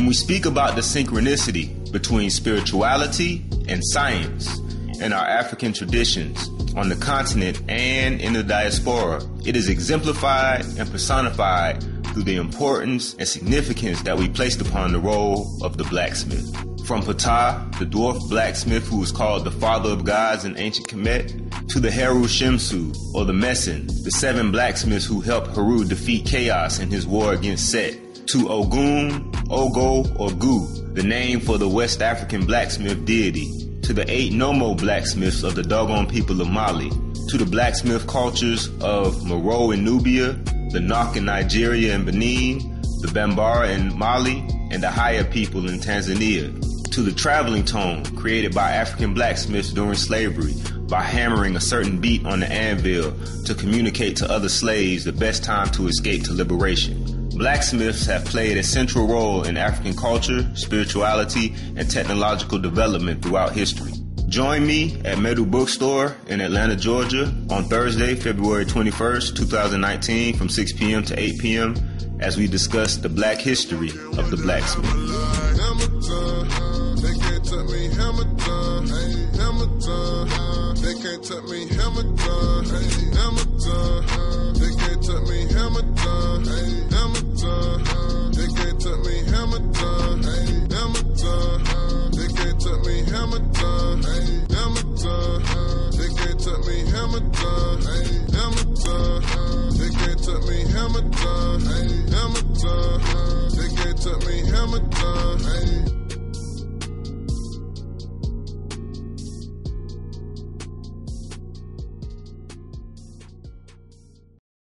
When we speak about the synchronicity between spirituality and science in our African traditions on the continent and in the diaspora, it is exemplified and personified through the importance and significance that we placed upon the role of the blacksmith. From Ptah, the dwarf blacksmith who was called the father of gods in ancient Kemet, to the Heru Shemsu, or the Mesen, the seven blacksmiths who helped Heru defeat chaos in his war against Set, to Ogun, Ogo, or Gu, the name for the West African blacksmith deity, to the eight Nomo blacksmiths of the Dogon people of Mali, to the blacksmith cultures of Meroe in Nubia, the Nok in Nigeria and Benin, the Bambara in Mali, and the Haya people in Tanzania, to the traveling tone created by African blacksmiths during slavery by hammering a certain beat on the anvil to communicate to other slaves the best time to escape to liberation. Blacksmiths have played a central role in African culture, spirituality, and technological development throughout history. Join me at Medu Bookstore in Atlanta, Georgia on Thursday, February 21st, 2019 from 6 p.m. to 8 p.m. as we discuss the black history of the blacksmith. Hamilton, They can't me, Hamilton, Hamilton. Me, Hamilton, Hamilton. Me, Hamilton.